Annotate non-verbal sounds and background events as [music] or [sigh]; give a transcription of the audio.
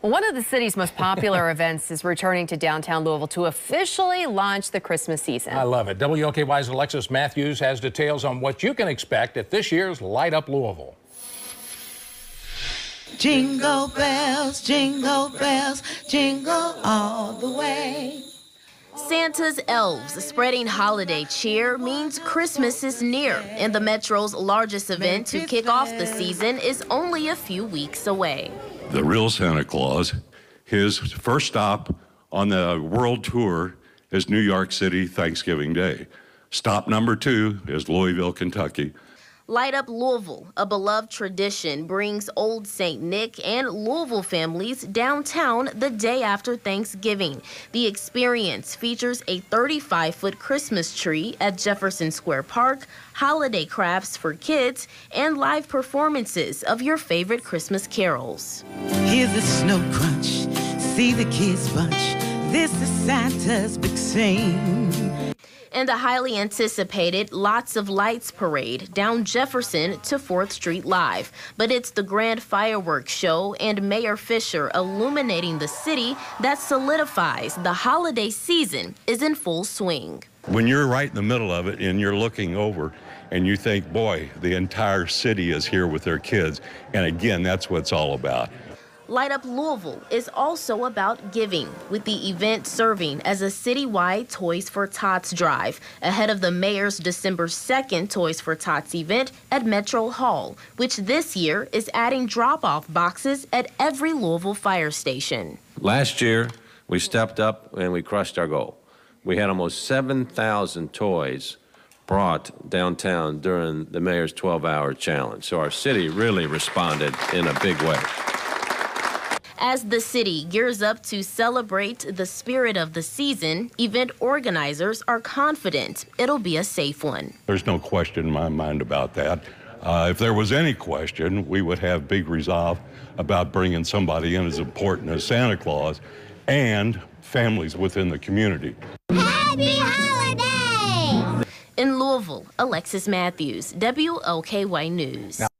One of the city's most popular [laughs] events is returning to downtown Louisville to officially launch the Christmas season. I love it. WLKY's Alexis Matthews has details on what you can expect at this year's Light Up Louisville. Jingle bells, jingle bells, jingle all the way. Santa's elves spreading holiday cheer means Christmas is near, and the Metro's largest event to kick off the season is only a few weeks away. The real Santa Claus, his first stop on the world tour is New York City Thanksgiving Day. Stop number two is Louisville, Kentucky. Light Up Louisville, a beloved tradition, brings Old St. Nick and Louisville families downtown the day after Thanksgiving. The experience features a 35 foot Christmas tree at Jefferson Square Park, holiday crafts for kids, and live performances of your favorite Christmas carols. Hear the snow crunch, see the kids bunch. This is Santa's big scene and the highly anticipated Lots of Lights parade down Jefferson to 4th Street Live. But it's the grand fireworks show and Mayor Fischer illuminating the city that solidifies the holiday season is in full swing. When you're right in the middle of it and you're looking over, and you think, boy, the entire city is here with their kids. And again, that's what it's all about. Light Up Louisville is also about giving, with the event serving as a citywide Toys for Tots drive ahead of the mayor's December 2nd Toys for Tots event at Metro Hall, which this year is adding drop off boxes at every Louisville fire station. Last year, we stepped up and we crushed our goal. We had almost 7,000 toys brought downtown during the mayor's 12 hour challenge. So our city really responded in a big way. As the city gears up to celebrate the spirit of the season, event organizers are confident it'll be a safe one. There's no question in my mind about that. Uh, if there was any question, we would have big resolve about bringing somebody in as important as Santa Claus and families within the community. Happy holidays! In Louisville, Alexis Matthews, WLKY News. Now